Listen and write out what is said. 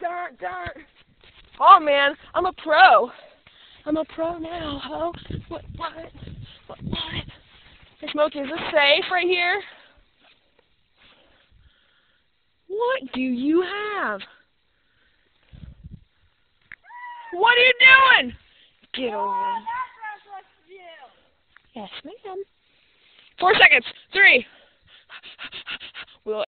darn, darn. Oh man, I'm a pro. I'm a pro now. ho. what, what, what, what? Hey, Smokey, is this safe right here? What do you have? What are you doing? Get over here. Yes, ma'am. Four seconds. Three. Will